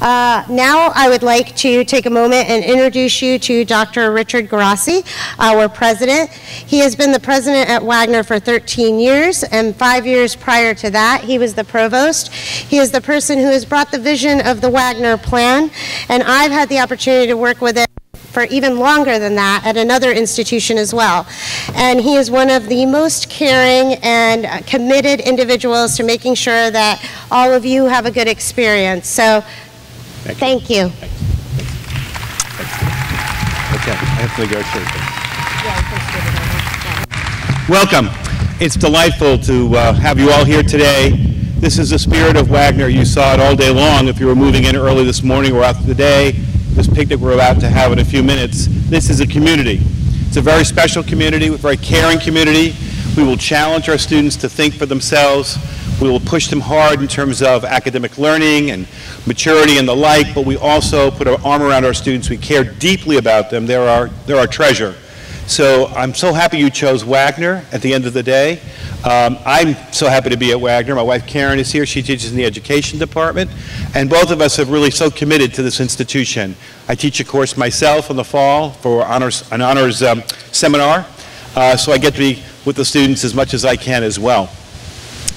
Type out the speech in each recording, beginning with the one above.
Uh, now I would like to take a moment and introduce you to Dr. Richard Guarasci, our president. He has been the president at Wagner for 13 years, and five years prior to that, he was the provost. He is the person who has brought the vision of the Wagner plan, and I've had the opportunity to work with it for even longer than that at another institution as well. And he is one of the most caring and committed individuals to making sure that all of you have a good experience. So Thank you. Okay, I have to negotiate. Welcome. It's delightful to uh, have you all here today. This is the spirit of Wagner. You saw it all day long if you were moving in early this morning or after the day. This picnic we're about to have in a few minutes. This is a community. It's a very special community, a very caring community. We will challenge our students to think for themselves. We will push them hard in terms of academic learning and maturity and the like, but we also put our arm around our students. We care deeply about them. They're our, they're our treasure. So I'm so happy you chose Wagner at the end of the day. Um, I'm so happy to be at Wagner. My wife Karen is here. She teaches in the education department. And both of us have really so committed to this institution. I teach a course myself in the fall for honors, an honors um, seminar. Uh, so I get to be with the students as much as I can as well.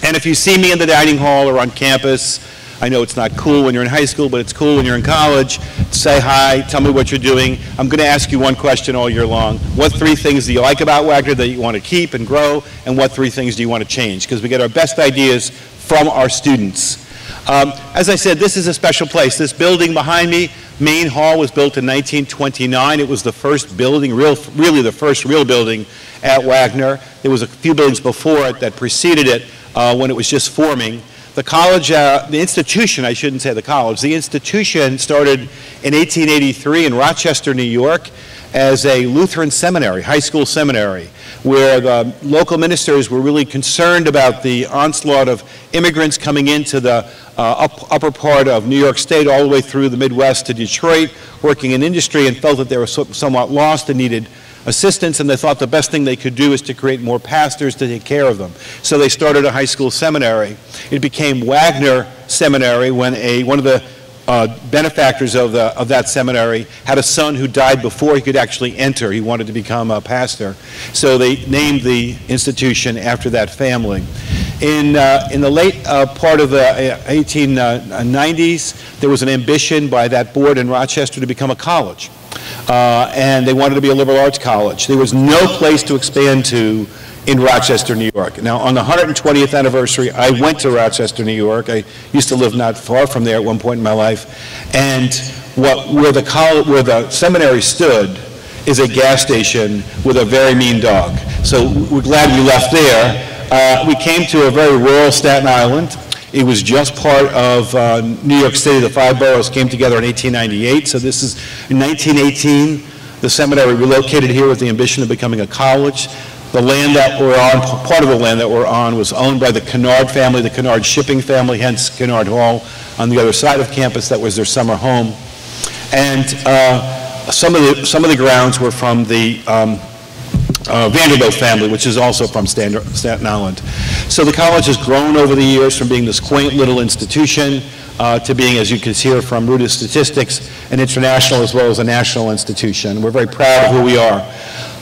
And if you see me in the dining hall or on campus, I know it's not cool when you're in high school, but it's cool when you're in college. Say hi, tell me what you're doing. I'm going to ask you one question all year long. What three things do you like about Wagner that you want to keep and grow, and what three things do you want to change? Because we get our best ideas from our students. Um, as I said, this is a special place. This building behind me, Main Hall, was built in 1929. It was the first building, real, really the first real building at Wagner. There was a few buildings before it that preceded it uh, when it was just forming. The college, uh, the institution, I shouldn't say the college, the institution started in 1883 in Rochester, New York as a Lutheran seminary, high school seminary, where the local ministers were really concerned about the onslaught of immigrants coming into the uh, up, upper part of New York State all the way through the Midwest to Detroit, working in industry, and felt that they were so, somewhat lost and needed assistants, and they thought the best thing they could do is to create more pastors to take care of them. So they started a high school seminary. It became Wagner Seminary when a, one of the uh, benefactors of, the, of that seminary had a son who died before he could actually enter. He wanted to become a pastor. So they named the institution after that family. In, uh, in the late uh, part of the 1890s, uh, there was an ambition by that board in Rochester to become a college uh, and they wanted to be a liberal arts college. There was no place to expand to in Rochester, New York. Now, on the 120th anniversary, I went to Rochester, New York. I used to live not far from there at one point in my life. And what, where, the college, where the seminary stood is a gas station with a very mean dog. So we're glad we left there. Uh, we came to a very rural Staten Island. It was just part of uh, New York City. The five boroughs came together in 1898. So this is in 1918. The seminary relocated here with the ambition of becoming a college. The land that we're on, part of the land that we're on, was owned by the Cunard family, the Cunard shipping family, hence Cunard Hall on the other side of campus. That was their summer home. And uh, some, of the, some of the grounds were from the um, uh, Vanderbilt family, which is also from Staten Island. So the college has grown over the years from being this quaint little institution uh, to being, as you can hear from Ruta's statistics, an international as well as a national institution. We're very proud of who we are.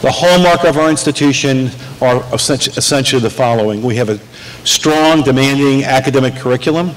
The hallmark of our institution are essentially the following. We have a strong, demanding academic curriculum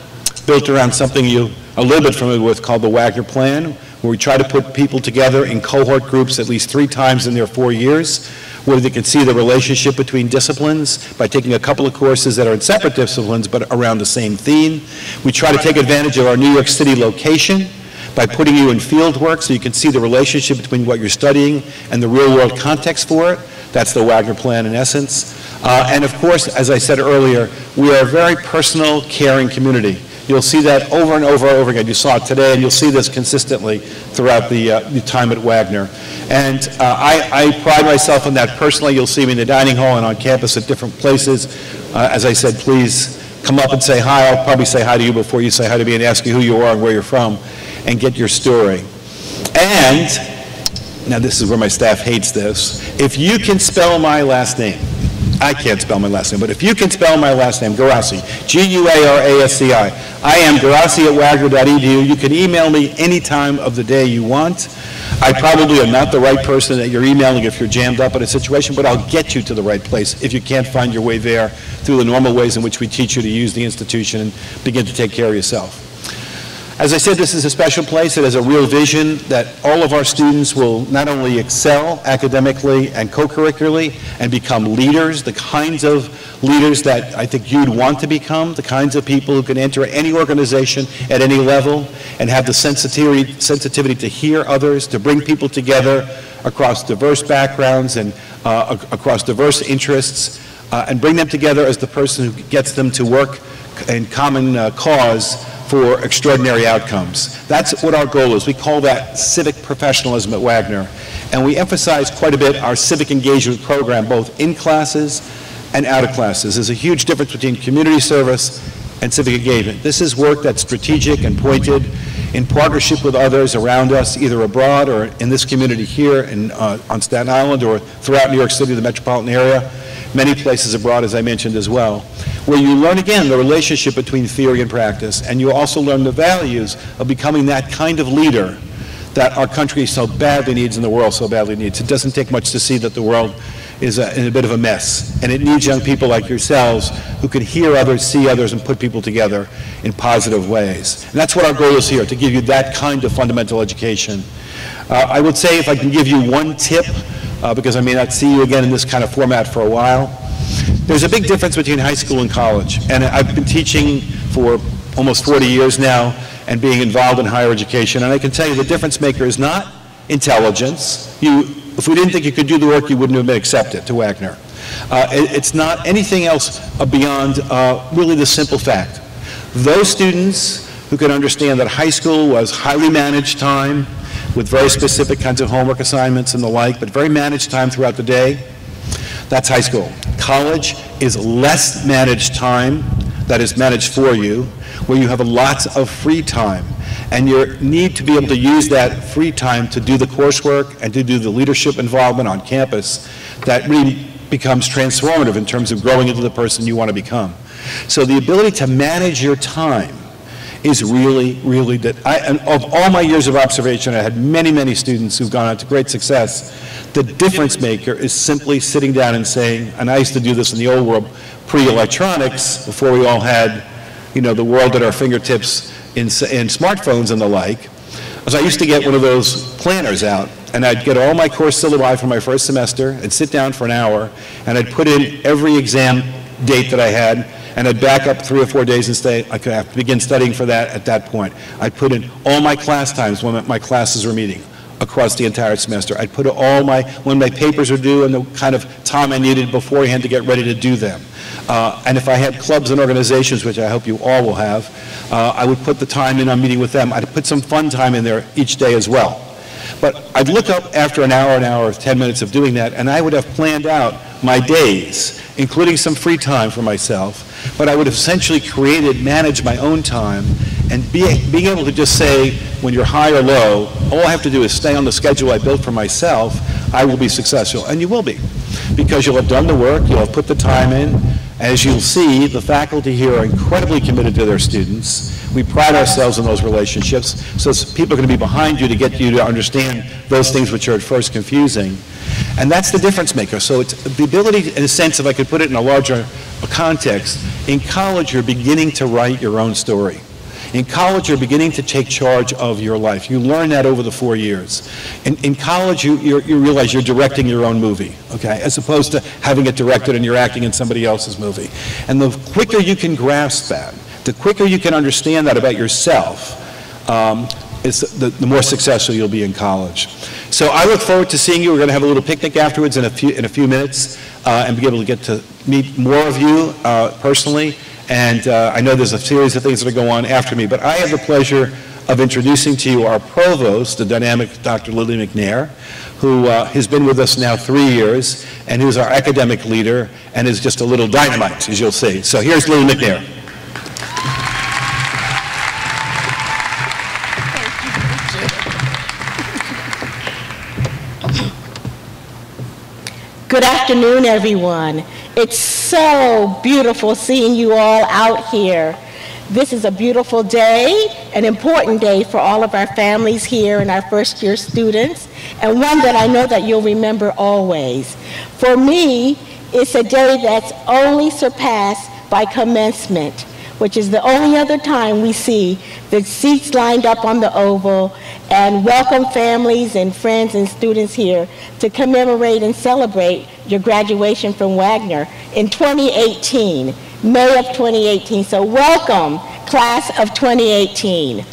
built around something you are a little bit familiar with called the Wagner Plan, where we try to put people together in cohort groups at least three times in their four years where they can see the relationship between disciplines by taking a couple of courses that are in separate disciplines but around the same theme. We try to take advantage of our New York City location by putting you in field work so you can see the relationship between what you're studying and the real world context for it. That's the Wagner Plan in essence. Uh, and of course, as I said earlier, we are a very personal, caring community. You'll see that over and over and over again. You saw it today, and you'll see this consistently throughout the, uh, the time at Wagner. And uh, I, I, pride myself on that personally. You'll see me in the dining hall and on campus at different places. Uh, as I said, please come up and say hi. I'll probably say hi to you before you say hi to me and ask you who you are and where you're from and get your story. And, now this is where my staff hates this, if you can spell my last name, I can't spell my last name, but if you can spell my last name, Guarasci, G-U-A-R-A-S-C-I. I am Guarasci at wagner.edu. You can email me any time of the day you want. I probably am not the right person that you're emailing if you're jammed up in a situation, but I'll get you to the right place if you can't find your way there through the normal ways in which we teach you to use the institution and begin to take care of yourself. As I said, this is a special place. It has a real vision that all of our students will not only excel academically and co-curricularly and become leaders, the kinds of leaders that I think you'd want to become, the kinds of people who can enter any organization at any level and have the sensitivity, sensitivity to hear others, to bring people together across diverse backgrounds and uh, across diverse interests, uh, and bring them together as the person who gets them to work in common uh, cause for extraordinary outcomes. That's what our goal is. We call that civic professionalism at Wagner. And we emphasize quite a bit our civic engagement program, both in classes and out of classes. There's a huge difference between community service and civic engagement. This is work that's strategic and pointed in partnership with others around us, either abroad or in this community here in, uh, on Staten Island or throughout New York City, the metropolitan area, many places abroad, as I mentioned as well where you learn again the relationship between theory and practice, and you also learn the values of becoming that kind of leader that our country so badly needs and the world so badly needs. It doesn't take much to see that the world is a, in a bit of a mess, and it needs young people like yourselves who can hear others, see others, and put people together in positive ways. And that's what our goal is here, to give you that kind of fundamental education. Uh, I would say if I can give you one tip, uh, because I may not see you again in this kind of format for a while, there's a big difference between high school and college, and I've been teaching for almost 40 years now and being involved in higher education, and I can tell you the difference maker is not intelligence. You, if we didn't think you could do the work, you wouldn't have been accepted to Wagner. Uh, it, it's not anything else beyond uh, really the simple fact. Those students who could understand that high school was highly managed time with very specific kinds of homework assignments and the like, but very managed time throughout the day, that's high school. College is less managed time that is managed for you, where you have lots of free time. And you need to be able to use that free time to do the coursework and to do the leadership involvement on campus that really becomes transformative in terms of growing into the person you want to become. So the ability to manage your time is really, really that. I, and of all my years of observation, I had many, many students who've gone on to great success the difference maker is simply sitting down and saying, and I used to do this in the old world, pre-electronics, before we all had, you know, the world at our fingertips in, in smartphones and the like, was I used to get one of those planners out, and I'd get all my course syllabi for my first semester, I'd sit down for an hour, and I'd put in every exam date that I had, and I'd back up three or four days and say I could have to begin studying for that at that point. I'd put in all my class times when my classes were meeting across the entire semester. I'd put all my, when my papers were due and the kind of time I needed beforehand to get ready to do them. Uh, and if I had clubs and organizations, which I hope you all will have, uh, I would put the time in on meeting with them. I'd put some fun time in there each day as well. But I'd look up after an hour, an hour, 10 minutes of doing that, and I would have planned out my days, including some free time for myself. But I would have essentially created, managed my own time, and be, being able to just say, when you're high or low, all I have to do is stay on the schedule I built for myself, I will be successful. And you will be, because you'll have done the work, you'll have put the time in. As you'll see, the faculty here are incredibly committed to their students. We pride ourselves in those relationships, so people are going to be behind you to get you to understand those things which are at first confusing. And that's the difference maker. So it's the ability, in a sense, if I could put it in a larger context, in college you're beginning to write your own story. In college, you're beginning to take charge of your life. You learn that over the four years. In, in college, you, you realize you're directing your own movie, okay, as opposed to having it directed and you're acting in somebody else's movie. And the quicker you can grasp that, the quicker you can understand that about yourself, um, is the, the, more successful you'll be in college. So I look forward to seeing you. We're going to have a little picnic afterwards in a few, in a few minutes uh, and be able to get to meet more of you uh, personally. And uh, I know there's a series of things that are going on after me, but I have the pleasure of introducing to you our provost, the dynamic Dr. Lily McNair, who uh, has been with us now three years, and who's our academic leader, and is just a little dynamite, as you'll see. So here's Lily McNair. Good afternoon, everyone. It's so beautiful seeing you all out here. This is a beautiful day, an important day for all of our families here and our first year students, and one that I know that you'll remember always. For me, it's a day that's only surpassed by commencement which is the only other time we see the seats lined up on the Oval and welcome families and friends and students here to commemorate and celebrate your graduation from Wagner in 2018, May of 2018. So welcome, class of 2018.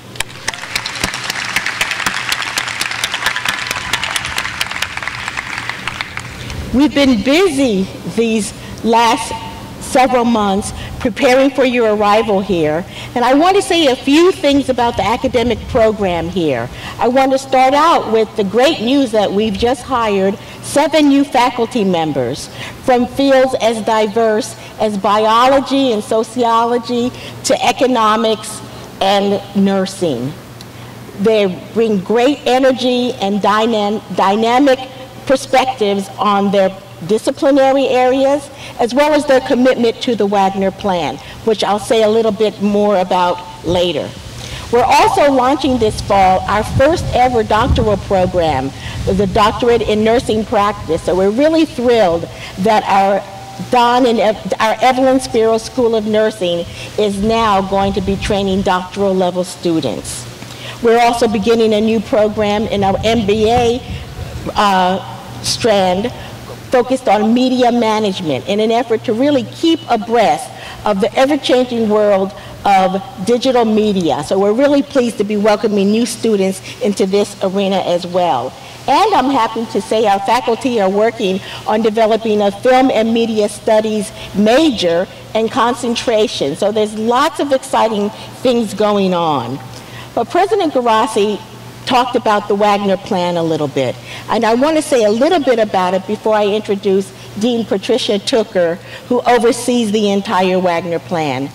We've been busy these last several months preparing for your arrival here. And I want to say a few things about the academic program here. I want to start out with the great news that we've just hired seven new faculty members from fields as diverse as biology and sociology to economics and nursing. They bring great energy and dynam dynamic perspectives on their disciplinary areas, as well as their commitment to the Wagner Plan, which I'll say a little bit more about later. We're also launching this fall our first ever doctoral program, the Doctorate in Nursing Practice. So we're really thrilled that our Don and our Evelyn Spiro School of Nursing is now going to be training doctoral level students. We're also beginning a new program in our MBA uh, strand focused on media management in an effort to really keep abreast of the ever-changing world of digital media. So we're really pleased to be welcoming new students into this arena as well. And I'm happy to say our faculty are working on developing a film and media studies major and concentration. So there's lots of exciting things going on. But President Guarasci talked about the Wagner Plan a little bit. And I want to say a little bit about it before I introduce Dean Patricia Tooker, who oversees the entire Wagner Plan.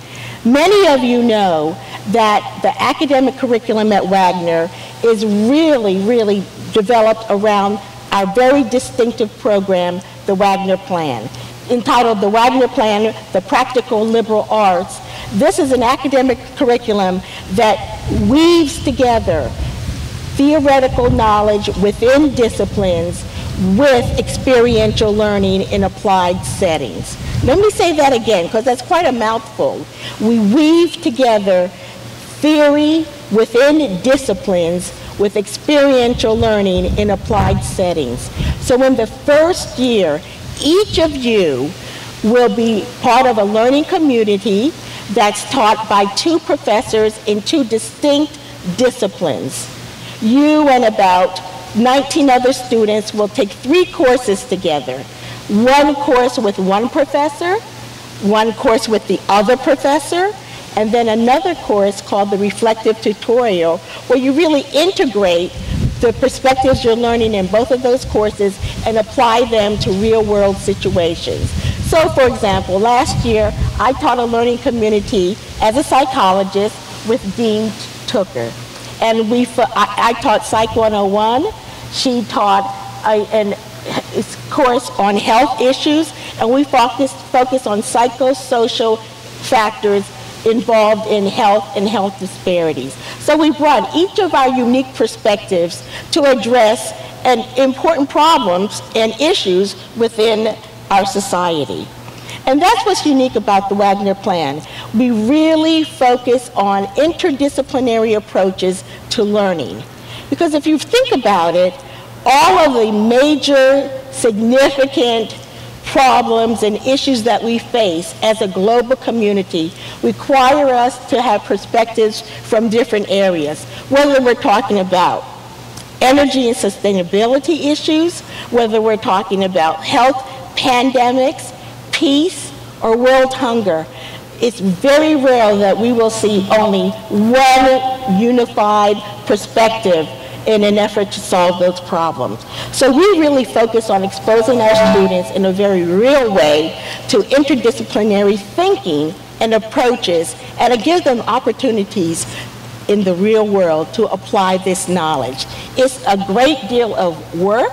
Many of you know that the academic curriculum at Wagner is really, really developed around our very distinctive program, the Wagner Plan. Entitled The Wagner Plan, The Practical Liberal Arts, this is an academic curriculum that weaves together theoretical knowledge within disciplines with experiential learning in applied settings. Let me say that again because that's quite a mouthful. We weave together theory within disciplines with experiential learning in applied settings. So in the first year, each of you will be part of a learning community that's taught by two professors in two distinct disciplines you and about 19 other students will take three courses together. One course with one professor, one course with the other professor, and then another course called the reflective tutorial, where you really integrate the perspectives you're learning in both of those courses and apply them to real world situations. So for example, last year I taught a learning community as a psychologist with Dean Tooker. And we, I, I taught Psych 101. She taught a, an course on health issues, and we focused, focused on psychosocial factors involved in health and health disparities. So we brought each of our unique perspectives to address an important problems and issues within our society. And that's what's unique about the Wagner Plan. We really focus on interdisciplinary approaches to learning. Because if you think about it, all of the major significant problems and issues that we face as a global community require us to have perspectives from different areas, whether we're talking about energy and sustainability issues, whether we're talking about health pandemics, peace, or world hunger, it's very rare that we will see only one unified perspective in an effort to solve those problems. So we really focus on exposing our students in a very real way to interdisciplinary thinking and approaches, and it gives them opportunities in the real world to apply this knowledge. It's a great deal of work,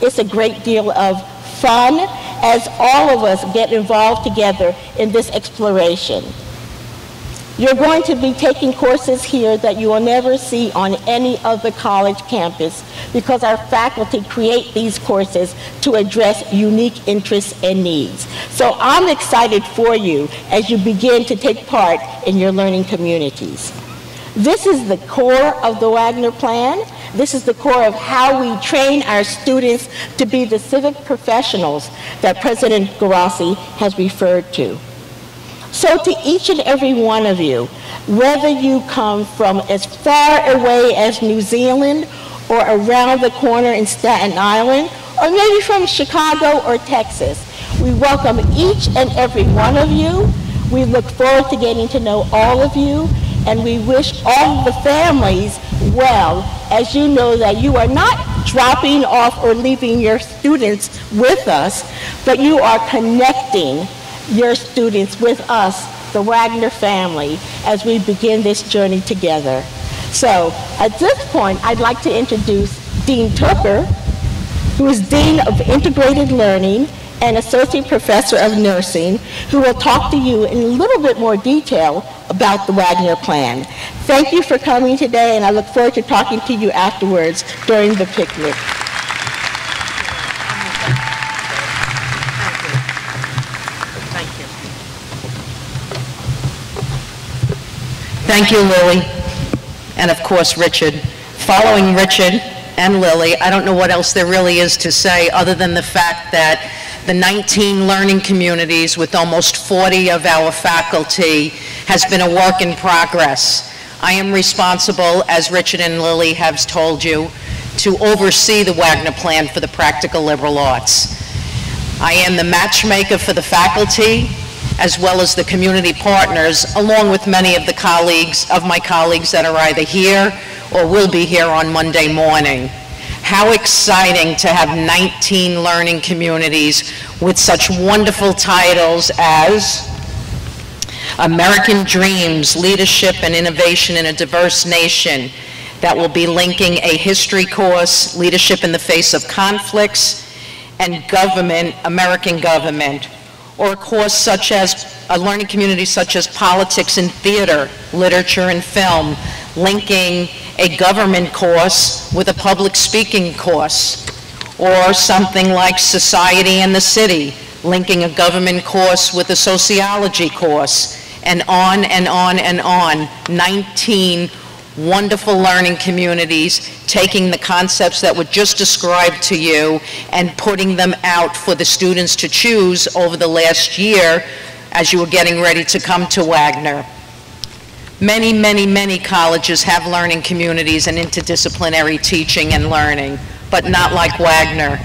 it's a great deal of fun, as all of us get involved together in this exploration. You're going to be taking courses here that you will never see on any other college campus because our faculty create these courses to address unique interests and needs. So I'm excited for you as you begin to take part in your learning communities. This is the core of the Wagner Plan. This is the core of how we train our students to be the civic professionals that President Guarasci has referred to. So to each and every one of you, whether you come from as far away as New Zealand or around the corner in Staten Island, or maybe from Chicago or Texas, we welcome each and every one of you. We look forward to getting to know all of you, and we wish all the families well, as you know that you are not dropping off or leaving your students with us, but you are connecting your students with us, the Wagner family, as we begin this journey together. So at this point, I'd like to introduce Dean Tooker, who is Dean of Integrated Learning and Associate Professor of Nursing, who will talk to you in a little bit more detail about the Wagner Plan. Thank you for coming today, and I look forward to talking to you afterwards during the picnic. Thank you, Thank you, Lily. And of course, Richard. Following Richard and Lily, I don't know what else there really is to say other than the fact that the 19 learning communities with almost 40 of our faculty has been a work in progress. I am responsible, as Richard and Lily have told you, to oversee the Wagner Plan for the Practical Liberal Arts. I am the matchmaker for the faculty, as well as the community partners, along with many of the colleagues, of my colleagues that are either here or will be here on Monday morning. How exciting to have 19 learning communities with such wonderful titles as American Dreams, Leadership and Innovation in a Diverse Nation, that will be linking a history course, Leadership in the Face of Conflicts, and Government, American Government, or a course such as, a learning community such as politics and theater, literature and film, linking a government course with a public speaking course, or something like society and the city, linking a government course with a sociology course, and on and on and on. 19 wonderful learning communities, taking the concepts that were just described to you and putting them out for the students to choose over the last year as you were getting ready to come to Wagner. Many, many, many colleges have learning communities and interdisciplinary teaching and learning, but not like Wagner.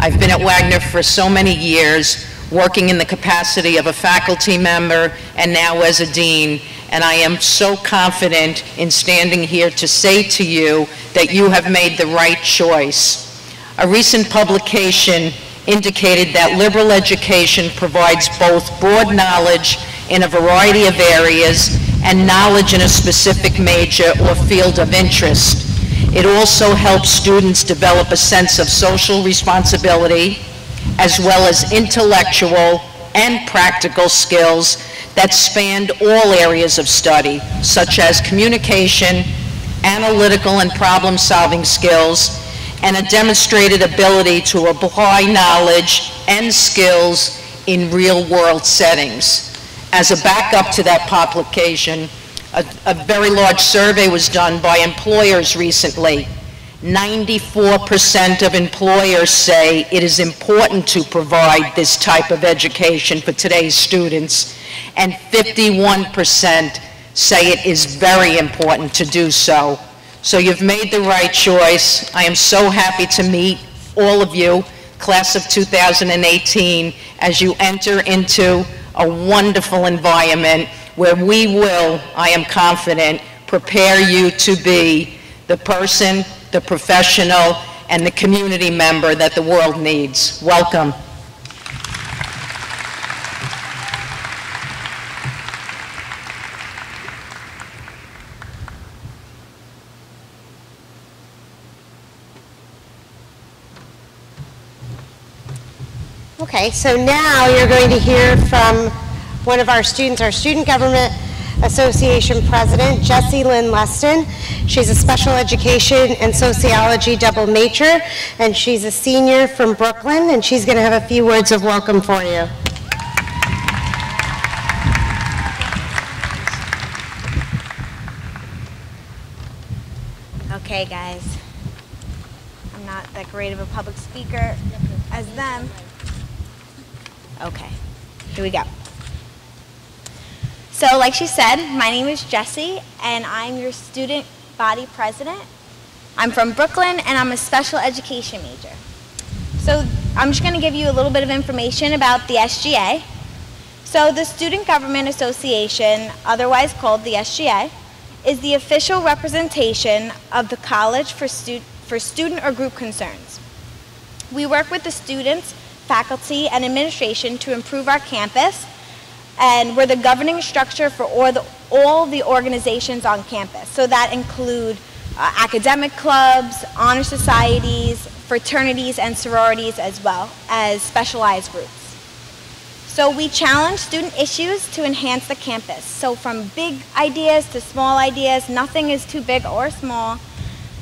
I've been at Wagner for so many years, working in the capacity of a faculty member and now as a dean, and I am so confident in standing here to say to you that you have made the right choice. A recent publication indicated that liberal education provides both broad knowledge in a variety of areas and knowledge in a specific major or field of interest. It also helps students develop a sense of social responsibility as well as intellectual and practical skills that spanned all areas of study, such as communication, analytical and problem-solving skills, and a demonstrated ability to apply knowledge and skills in real-world settings. As a backup to that publication, a, a very large survey was done by employers recently 94% of employers say it is important to provide this type of education for today's students, and 51% say it is very important to do so. So you've made the right choice. I am so happy to meet all of you, class of 2018, as you enter into a wonderful environment where we will, I am confident, prepare you to be the person the professional, and the community member that the world needs. Welcome. Okay, so now you're going to hear from one of our students, our Student Government Association President, Jessie Lynn Leston. She's a special education and sociology double major, and she's a senior from Brooklyn, and she's going to have a few words of welcome for you. Okay, guys. I'm not that great of a public speaker as them. Okay, here we go. So, like she said, my name is Jessie, and I'm your student body president. I'm from Brooklyn, and I'm a special education major. So, I'm just going to give you a little bit of information about the SGA. So, the Student Government Association, otherwise called the SGA, is the official representation of the college for, stu for student or group concerns. We work with the students, faculty, and administration to improve our campus, and we're the governing structure for all the, all the organizations on campus. So that include uh, academic clubs, honor societies, fraternities, and sororities, as well as specialized groups. So we challenge student issues to enhance the campus. So from big ideas to small ideas, nothing is too big or small.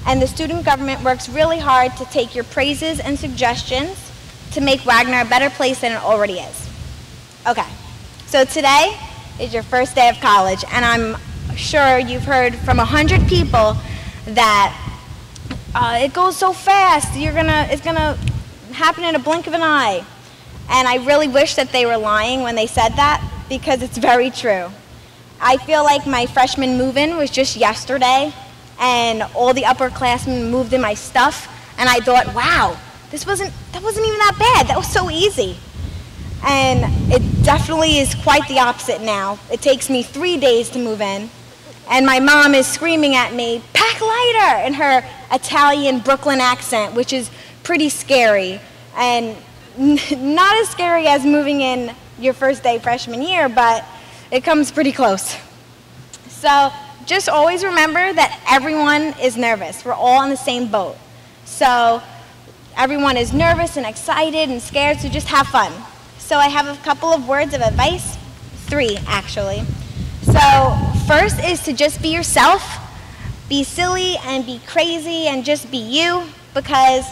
And the student government works really hard to take your praises and suggestions to make Wagner a better place than it already is. Okay, so today is your first day of college, and I'm sure you've heard from a hundred people that uh, it goes so fast. You're gonna, it's gonna happen in a blink of an eye. And I really wish that they were lying when they said that because it's very true. I feel like my freshman move-in was just yesterday and all the upperclassmen moved in my stuff and I thought, wow, this wasn't, that wasn't even that bad. That was so easy. And it definitely is quite the opposite now. It takes me three days to move in. And my mom is screaming at me, pack lighter, in her Italian Brooklyn accent, which is pretty scary. And not as scary as moving in your first day freshman year, but it comes pretty close. So just always remember that everyone is nervous. We're all on the same boat. So everyone is nervous and excited and scared, so just have fun. So I have a couple of words of advice, three actually. So first is to just be yourself, be silly and be crazy and just be you because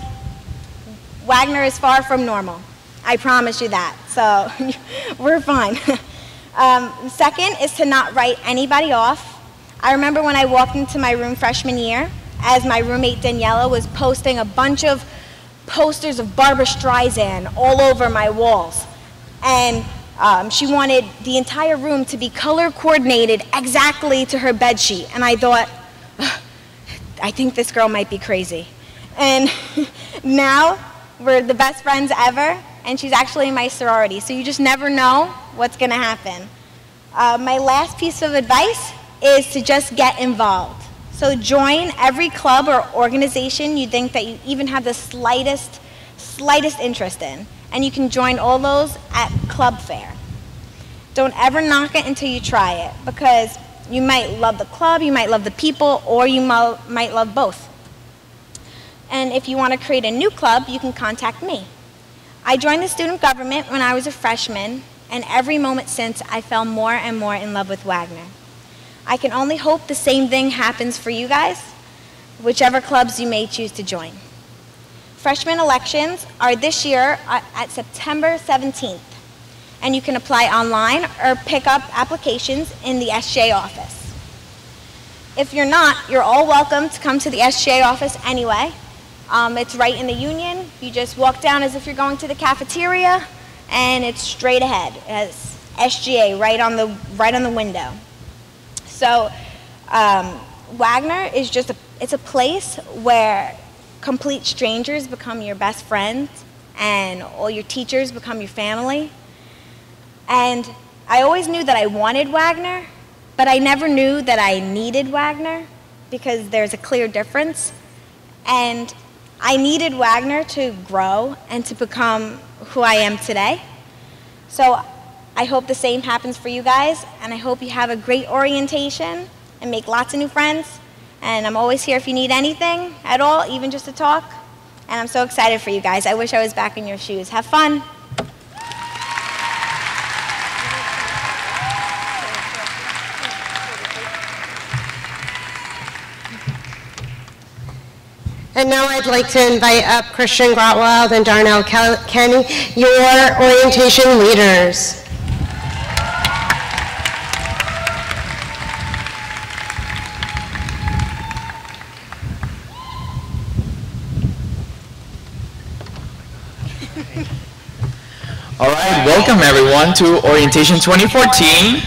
Wagner is far from normal. I promise you that. So we're fine. um, second is to not write anybody off. I remember when I walked into my room freshman year, as my roommate Daniela was posting a bunch of posters of Barbra Streisand all over my walls. And um, she wanted the entire room to be color coordinated exactly to her bed sheet. And I thought, I think this girl might be crazy. And now we're the best friends ever, and she's actually my sorority. So you just never know what's going to happen. Uh, my last piece of advice is to just get involved. So join every club or organization you think that you even have the slightest, slightest interest in. And you can join all those at Club Fair. Don't ever knock it until you try it because you might love the club, you might love the people, or you might love both. And if you want to create a new club, you can contact me. I joined the student government when I was a freshman, and every moment since, I fell more and more in love with Wagner. I can only hope the same thing happens for you guys, whichever clubs you may choose to join. Freshman elections are this year at September 17th, and you can apply online or pick up applications in the SJ office. If you're not, you're all welcome to come to the SJ office anyway, um, it's right in the Union. You just walk down as if you're going to the cafeteria, and it's straight ahead. It SGA right on the right on the window. So um, Wagner is just a it's a place where complete strangers become your best friends, and all your teachers become your family. And I always knew that I wanted Wagner, but I never knew that I needed Wagner because there's a clear difference. And I needed Wagner to grow and to become who I am today. So I hope the same happens for you guys, and I hope you have a great orientation and make lots of new friends. And I'm always here if you need anything at all, even just to talk. And I'm so excited for you guys. I wish I was back in your shoes. Have fun. And now I'd like to invite up Christian Grotwild and Darnell Kenny, your orientation leaders. All right, welcome everyone to Orientation 2014.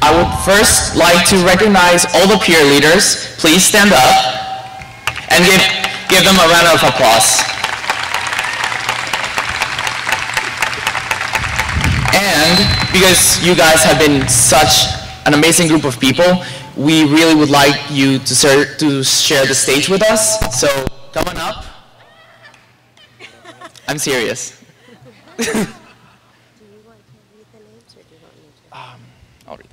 I would first like to recognize all the peer leaders. Please stand up and give, give them a round of applause. And because you guys have been such an amazing group of people, we really would like you to, ser- to share the stage with us. So come on up. I'm serious. I'll read.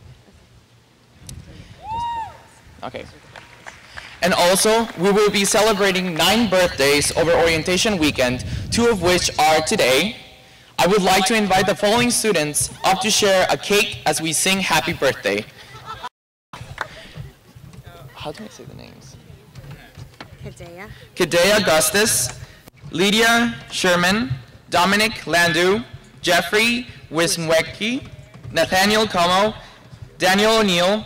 Okay. And also, we will be celebrating nine birthdays over orientation weekend, two of which are today. I would like to invite the following students up to share a cake as we sing happy birthday. How do I say the names? Kadea. Kadea Augustus, Lydia Sherman, Dominic Landu, Jeffrey Wisnwecki, Nathaniel Como, Daniel O'Neill,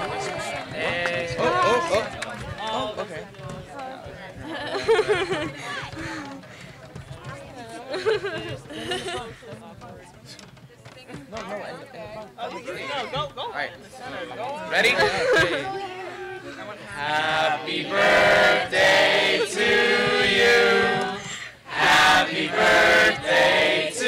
Hey. Oh, oh, oh. Oh, okay. No, oh, go go. All right. Ready? Happy birthday to you. Happy birthday to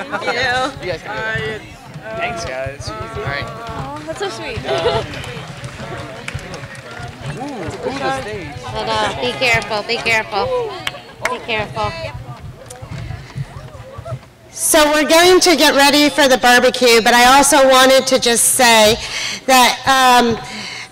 okay? We'll You guys can do it. Thanks, guys. All right. That's so sweet. Ooh, Hold on, be careful, be careful. Be careful. So we're going to get ready for the barbecue, but I also wanted to just say that um,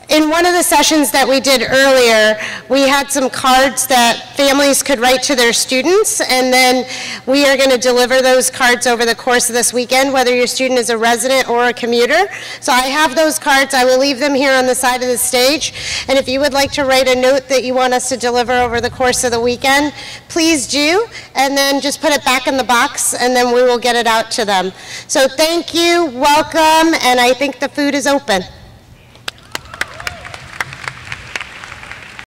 in one of the sessions that we did earlier, we had some cards that families could write to their students, and then we are going to deliver those cards over the course of this weekend, whether your student is a resident or a commuter. So I have those cards. I will leave them here on the side of the stage. And if you would like to write a note that you want us to deliver over the course of the weekend, please do. And then just put it back in the box, and then we will get it out to them. So thank you, welcome, and I think the food is open.